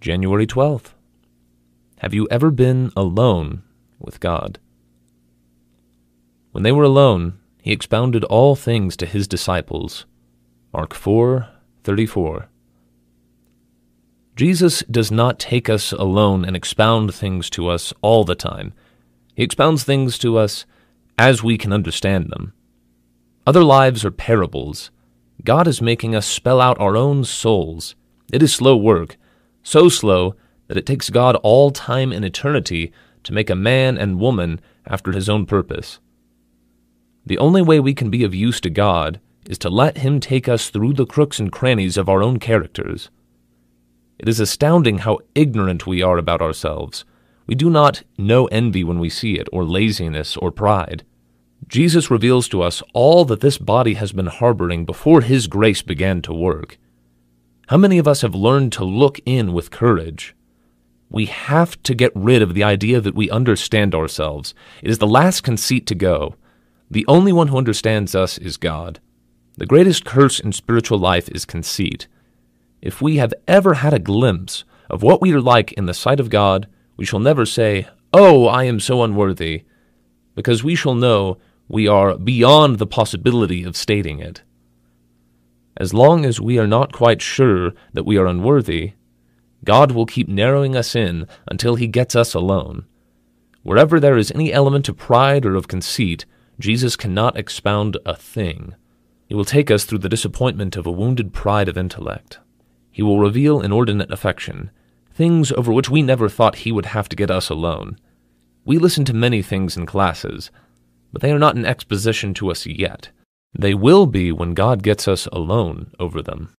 January 12th. Have you ever been alone with God? When they were alone, he expounded all things to his disciples. Mark 4:34. Jesus does not take us alone and expound things to us all the time. He expounds things to us as we can understand them. Other lives are parables. God is making us spell out our own souls. It is slow work, so slow that it takes God all time and eternity to make a man and woman after his own purpose. The only way we can be of use to God is to let him take us through the crooks and crannies of our own characters. It is astounding how ignorant we are about ourselves. We do not know envy when we see it, or laziness, or pride. Jesus reveals to us all that this body has been harboring before His grace began to work. How many of us have learned to look in with courage? We have to get rid of the idea that we understand ourselves. It is the last conceit to go. The only one who understands us is God. The greatest curse in spiritual life is conceit. If we have ever had a glimpse of what we are like in the sight of God, we shall never say, Oh, I am so unworthy, because we shall know we are beyond the possibility of stating it. As long as we are not quite sure that we are unworthy, God will keep narrowing us in until He gets us alone. Wherever there is any element of pride or of conceit, Jesus cannot expound a thing. He will take us through the disappointment of a wounded pride of intellect. He will reveal inordinate affection, things over which we never thought he would have to get us alone. We listen to many things in classes, but they are not an exposition to us yet. They will be when God gets us alone over them.